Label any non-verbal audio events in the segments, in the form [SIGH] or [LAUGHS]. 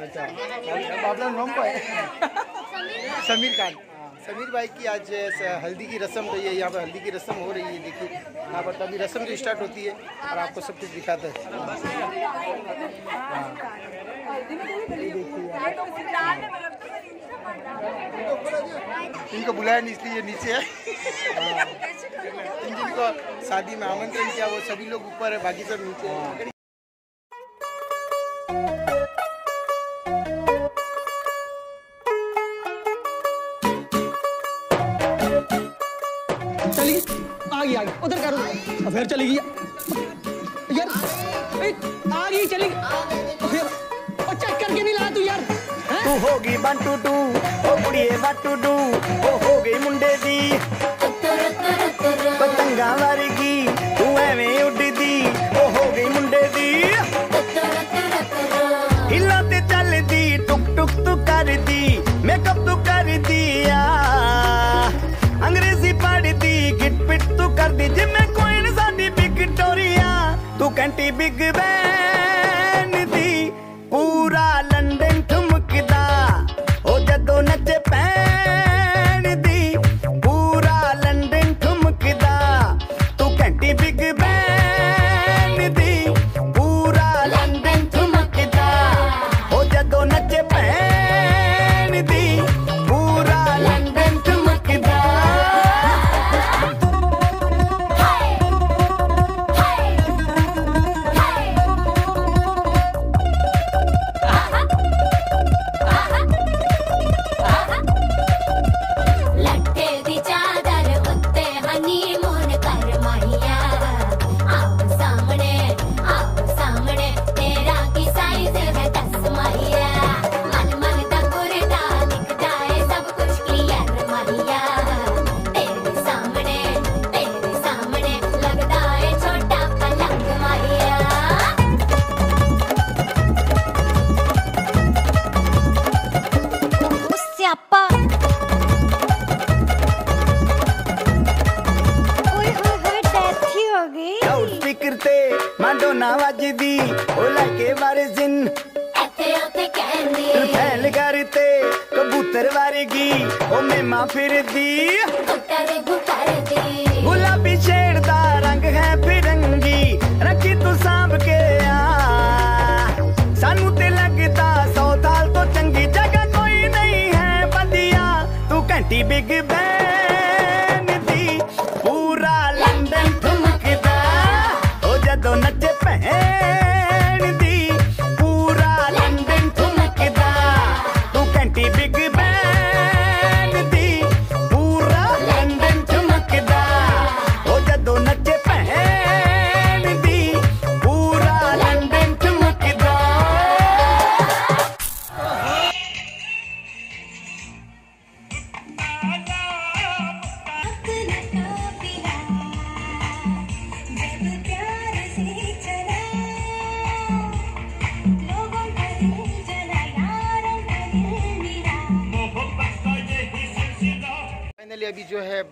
अच्छा। आपका नाम क्या है? समीर खान। हाँ, समीर भाई की आज हल्दी की रस्म तो ये यहाँ पर हल्दी की रस्म हो रही है देखिए। यहाँ पर तो अभी रस्म जो स्टार्ट होती है और आपको सब कुछ दिखाते हैं। हाँ। इनको बुलाया नहीं इसलिए नीचे है। हाँ। इन जिनको शादी में आमंत्रण किया वो सभी लोग ऊपर है बाकी सब नीचे है। आ गई आ गई। उधर करो। फिर चली गई। यार आ गई, चली फिर, और चेक करके नहीं ला तू यार? तू होगी बंटू टू, ओ बुढ़िए बंटू टू, ओ हो गई मुंडे दी। கண்டி பிக் பேங் ਮਾਡੋਨਾ ਵੱਜਦੀ ਉਹ ਲੈ ਕੇ ਵਾਰਿਜ਼ਨ ਇੱਥੇ ਉੱਥੇ ਕਹਿੰਦੀ ਫੈਲ ਕਰਤੇ ਕਬੂਤਰ ਵਰਗੀ ਉਹ ਮੇਮਾ ਫਿਰਦੀ ਕੁੱਟਰ ਗੁੱਟਰਦੀ ਗੁਲਾਬੀ ਸ਼ੇਡ ਦਾ ਰੰਗ ਹੈ ਫਿਰੰਗੀ ਰੱਖੀ ਤੂੰ ਸਾਂਭ ਕੇ ਆ ਸਾਨੂੰ ਤੇ ਲੱਗਦਾ ਸੌ ਸਾਲ ਤੋਂ ਚੰਗੀ ਜਗ੍ਹਾ ਕੋਈ ਨਹੀਂ ਹੈ ਬੰਦਿਆ ਤੂੰ ਘੰਟੀ ਬਿਗ ਬੈਨ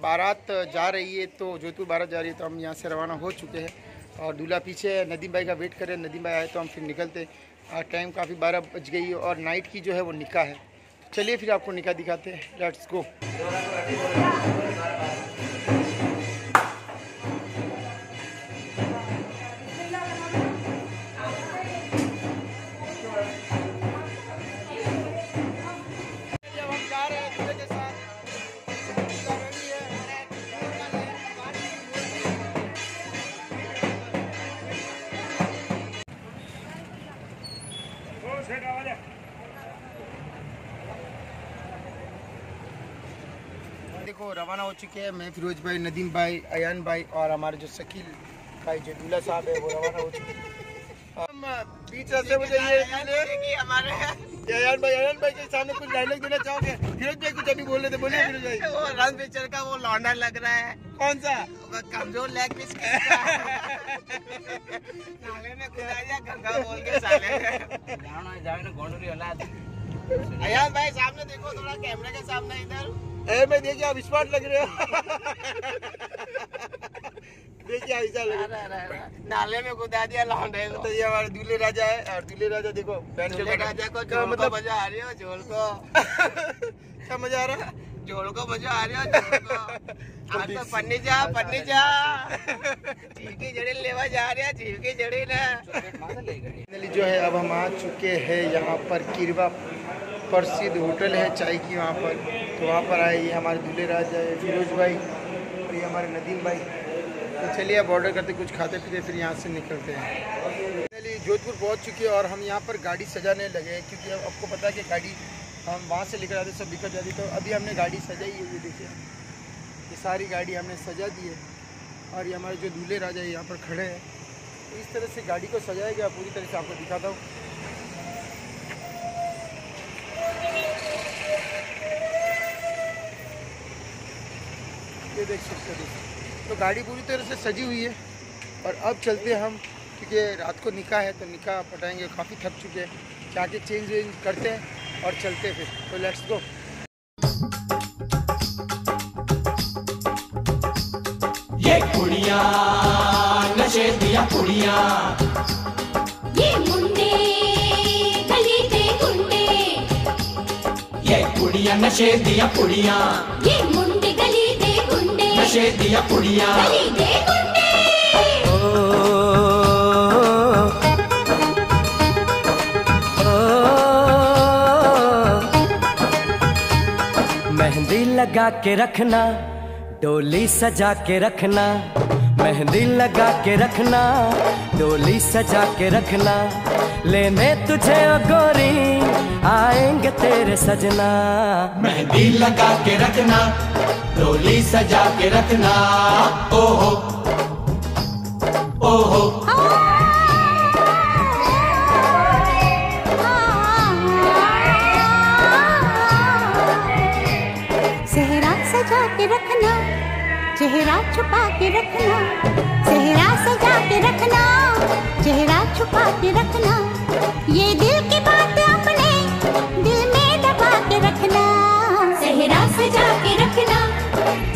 बारात जा रही है तो जोधपुर बारात जा रही है तो हम यहाँ से रवाना हो चुके हैं और दूल्हा पीछे है, नदीम भाई का वेट करें नदीम भाई आए तो हम फिर निकलते हैं। टाइम काफ़ी बारह बज गई है और नाइट की जो है वो निका है। चलिए फिर आपको निका दिखाते हैं। लेट्स गो रवाना हो चुके हैं। मैं फिरोज भाई नदीम भाई अयान भाई और हमारे जो शकील भाई जो दूल्हा साहब है वो रवाना हो चुके हैं। हम बीच रास्ते में जाइए। हमारे अयान भाई अयान भाई के सामने कुछ डायलॉग देना चाहोगे? फिरोज भाई कुछ अभी बोल रहे थे बोलिए फिरोज भाई। वो रन पिक्चर का वो लौंडा लग रहा है। कौन सा? कमज़ोर लेग पीस नाले में कूदा जा गंगा बोल के साले अयान भाई सामने देखो थोड़ा कैमरे के सामने इधर। ए मैं देखिए आप स्मार्ट लग रहे हो। देखिए ऐसा लग रहा है। नाले में कुदा दिया लौंडे को तो ये हमारे दूल्हे राजा है और दूल्हे राजा देखो पहन के राजा को क्या मतलब? मज़ा आ रही हो जोड़ को। [LAUGHS] क्या मज़ा आ रहा है? जोड़ को [LAUGHS] मज़ा आ रही हो जोड़ तो पन्नी जा पन्नी जा। जड़ी लेवा जा रही है की ना जो है अब हम आ चुके हैं यहाँ पर किरवा प्रसिद्ध होटल है चाय की वहाँ पर। तो वहाँ पर आए, ये हमारे दूल्हे राजा है फिरोज भाई और ये हमारे नदीम भाई। तो चलिए अब ऑर्डर करते, कुछ खाते पीते फिर यहाँ से निकलते हैं। फाइनली जोधपुर पहुँच चुके हैं और हम यहाँ पर गाड़ी सजाने लगे हैं, क्योंकि आपको पता है कि गाड़ी हम वहाँ से लेकर आते, सब बिखर जाती तो अभी हमने गाड़ी सजाई है, ये देखिए। ये सारी गाड़ी हमने सजा दी है और ये हमारे जो दूल्हे राजा है, यहाँ पर खड़े हैं। तो इस तरह से गाड़ी को सजाया गया, पूरी तरह से आपको दिखाता हूँ। ये देख सकते हो। तो गाड़ी पूरी तरह से सजी हुई है और अब चलते हैं हम क्योंकि रात को निकाह है तो निकाह पटाएँगे। काफ़ी थक चुके हैं। जाके चेंज वेंज करते हैं और चलते फिर। तो लेट्स गो ये कुड़िया नशे दिया कुड़िया। ये मुंडे गली दे गुंडे। ये कुड़िया नशे दिया कुड़िया। ये मुंडे नशे दिया गुंडे। मेहंदी लगा के रखना डोली सजा के रखना मेहंदी लगा के रखना डोली सजा के रखना लेने तुझे ओ गोरी आएँगे तेरे सजना। मेहंदी लगा के रखना डोली सजा के रखना। ओहो। ओहो। सेहरा सजा के रखना, चेहरा छुपा के रखना सेहरा सजा के रखना, चेहरा छुपा के रखना, ये दिल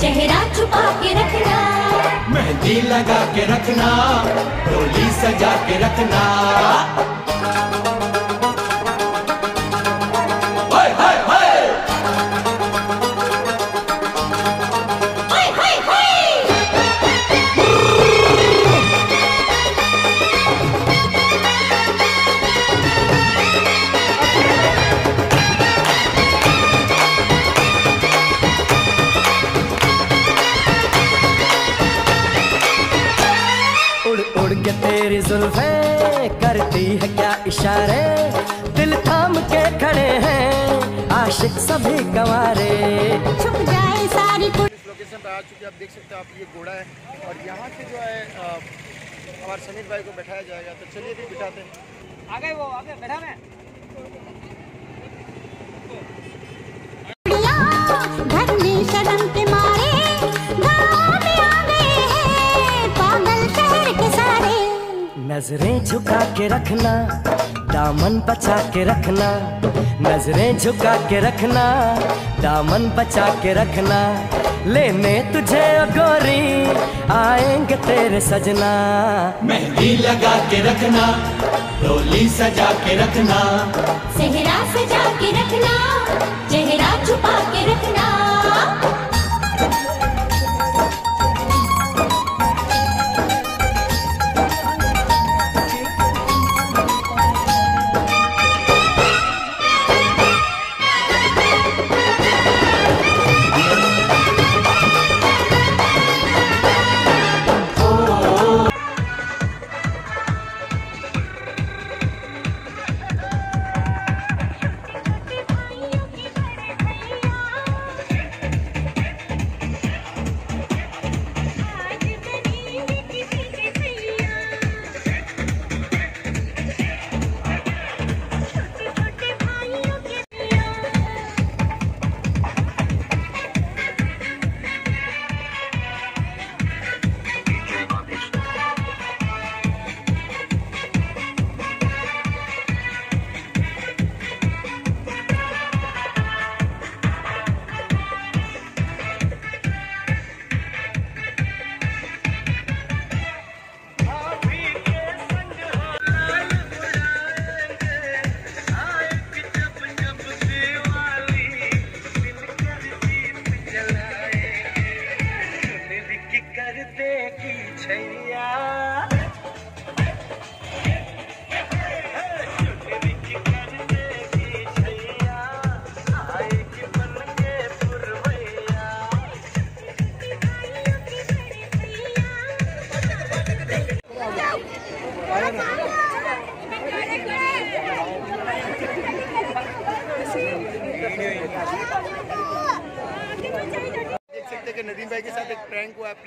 चेहरा छुपा के रखना। मेहंदी लगा के रखना डोली सजा के रखना। जुल्फे करती है क्या इशारे? दिल थाम के खड़े हैं आशिक सभी गंवारे। छुप जाए सारी इस लोकेशन पर आ चुके हैं आप देख सकते हो आप ये घोड़ा है और यहाँ से जो है हमारे समीर भाई को बैठाया जाएगा। तो चलिए भी बिठाते हैं। कुड़ियाँ घर में शर्म के मारे गाँव नज़रें झुका के रखना दामन बचा के रखना नज़रें झुका के रखना दामन बचा के रखना। लेने तुझे गोरी आएँगे तेरे सजना। मेहंदी लगा के रखना डोली सजा के रखना। सेहरा सजा के रखना चेहरा छुपा के रखना।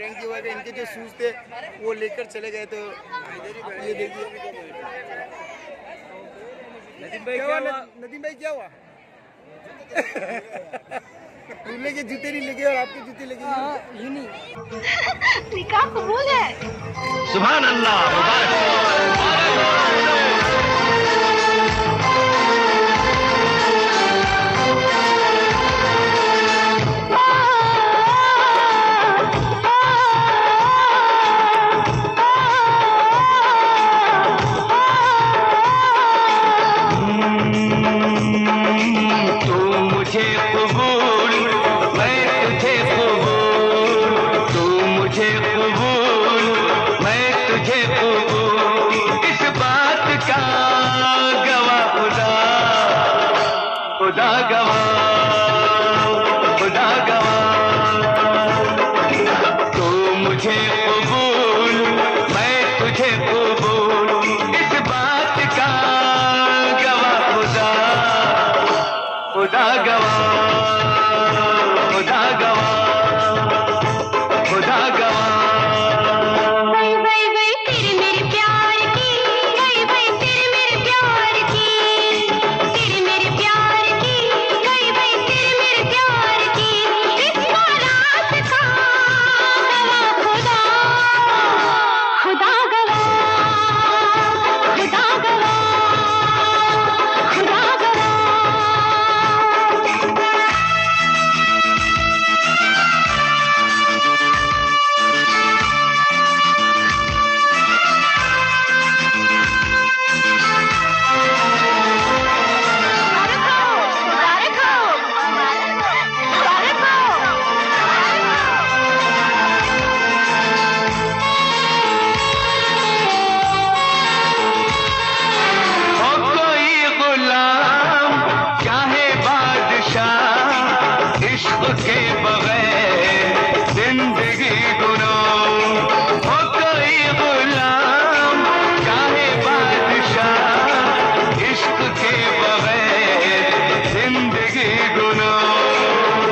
प्रैंक हुआ प्रैंक हुआ कि इनके जो शूज़ थे वो लेकर चले गए तो ये देखिए। नदीम भाई क्या हुआ? नदीम भाई क्या हुआ? [LAUGHS] दूल्हे के जूते नहीं लगे और आपके जूते लगे हाँ, यूँ नहीं। निकाह कबूल है। सुभान अल्लाह